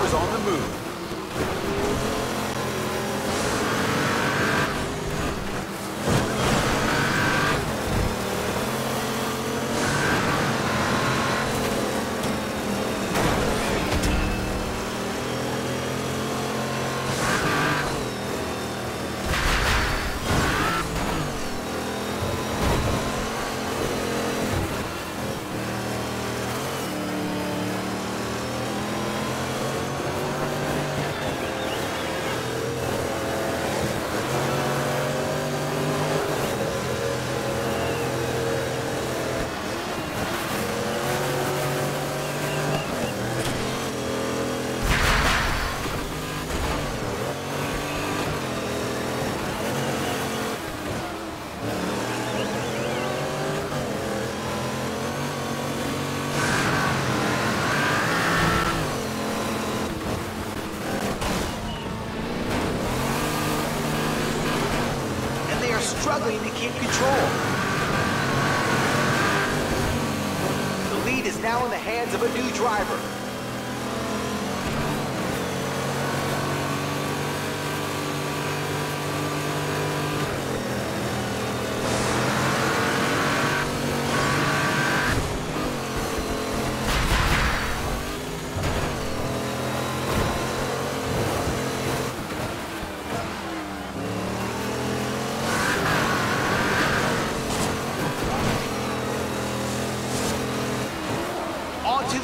was on the move. struggling to keep control. The lead is now in the hands of a new driver.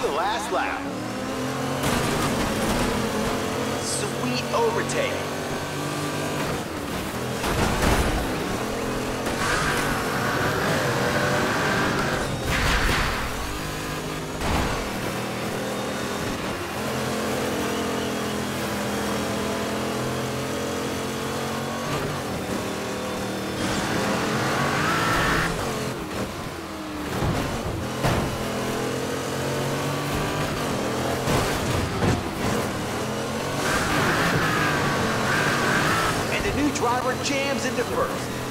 The last lap. Sweet overtake. Driver jams into first.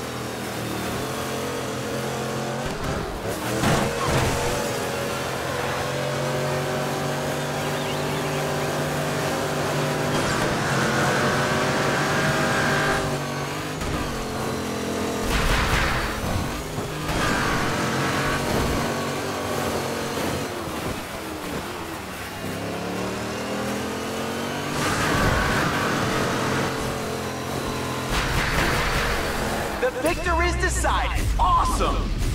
Victor is decided. Awesome!